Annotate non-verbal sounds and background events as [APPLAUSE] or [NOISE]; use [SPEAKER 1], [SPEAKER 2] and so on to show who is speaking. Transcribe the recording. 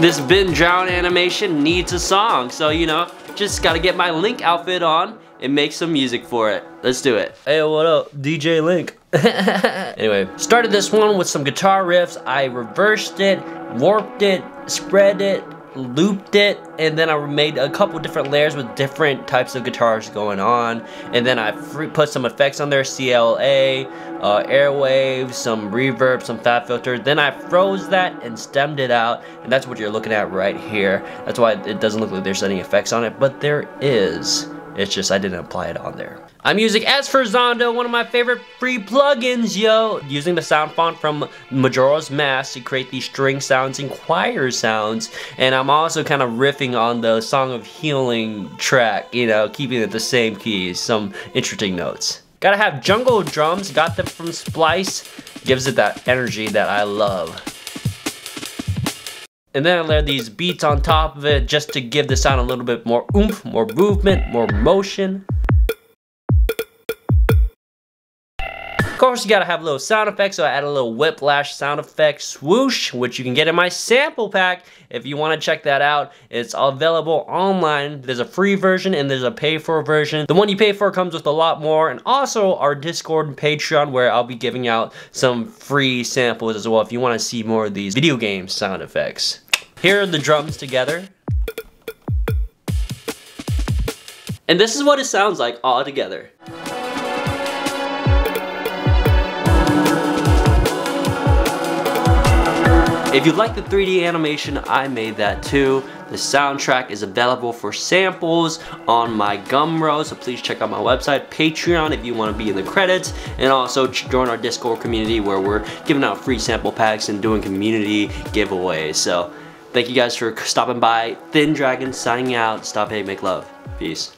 [SPEAKER 1] this Ben Drowned animation needs a song. So, you know, just gotta get my Link outfit on and make some music for it. Let's do it. Hey, what up? DJ Link. [LAUGHS] anyway, started this one with some guitar riffs. I reversed it, warped it, spread it, looped it, and then I made a couple different layers with different types of guitars going on. And then I put some effects on there, CLA, uh, airwaves, some reverb, some FabFilter. Then I froze that and stemmed it out, and that's what you're looking at right here. That's why it doesn't look like there's any effects on it, but there is. It's just I didn't apply it on there. I'm using sforzando, one of my favorite free plugins, yo! Using the sound font from Majora's Mask to create these string sounds and choir sounds. And I'm also kind of riffing on the Song of Healing track, you know, keeping it the same keys, some interesting notes. Gotta have jungle drums, got them from Splice. Gives it that energy that I love. And then I layer these beats on top of it just to give the sound a little bit more oomph, more movement, more motion. Of course, you gotta have a little sound effects, so I add a little whiplash sound effect swoosh, which you can get in my sample pack if you wanna check that out. It's available online. There's a free version and there's a pay for version. The one you pay for comes with a lot more, and also our Discord and Patreon where I'll be giving out some free samples as well if you wanna see more of these video game sound effects. Here are the drums together. And this is what it sounds like all together. If you like the 3D animation, I made that too. The soundtrack is available for samples on my Gumroad, so please check out my website, Patreon if you want to be in the credits, and also join our Discord community where we're giving out free sample packs and doing community giveaways. So thank you guys for stopping by. TDragon signing out. Stop hate, make love. Peace.